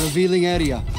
Revealing area.